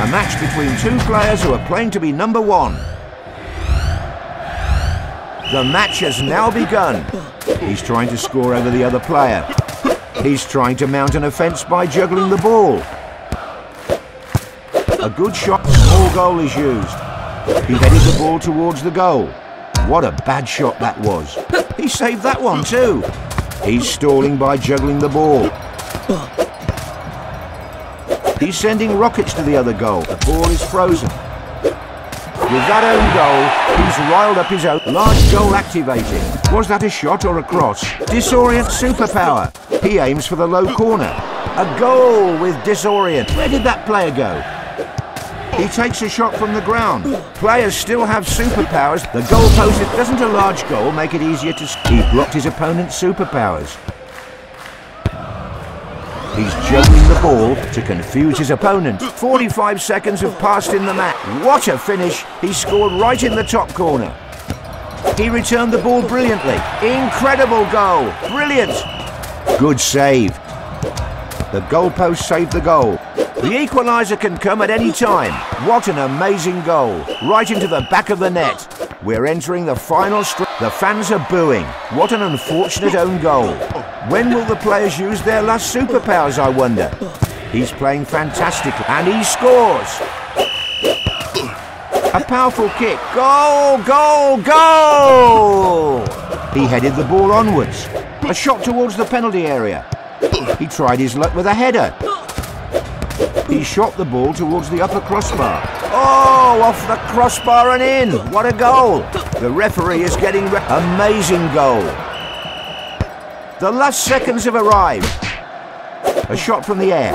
A match between two players who are playing to be number one. The match has now begun. He's trying to score over the other player. He's trying to mount an offence by juggling the ball. A good shot, small goal is used. He headed the ball towards the goal. What a bad shot that was. He saved that one too. He's stalling by juggling the ball. He's sending rockets to the other goal. The ball is frozen. With that own goal, he's riled up his own. Large goal activated. Was that a shot or a cross? Disorient superpower. He aims for the low corner. A goal with disorient. Where did that player go? He takes a shot from the ground. Players still have superpowers. The goalpost, doesn't a large goal make it easier to... He blocked his opponent's superpowers. He's juggling the ball to confuse his opponent. 45 seconds have passed in the match. What a finish. He scored right in the top corner. He returned the ball brilliantly. Incredible goal. Brilliant. Good save. The goalpost saved the goal. The equaliser can come at any time. What an amazing goal. Right into the back of the net. We're entering the final stretch. The fans are booing. What an unfortunate own goal. When will the players use their last superpowers, I wonder? He's playing fantastically. And he scores. A powerful kick. Goal, goal, goal! He headed the ball onwards. A shot towards the penalty area. He tried his luck with a header. He shot the ball towards the upper crossbar. Oh, off the crossbar and in. What a goal. The referee is getting... Amazing goal. The last seconds have arrived. A shot from the air.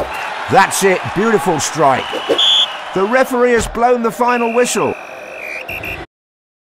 That's it. Beautiful strike. The referee has blown the final whistle.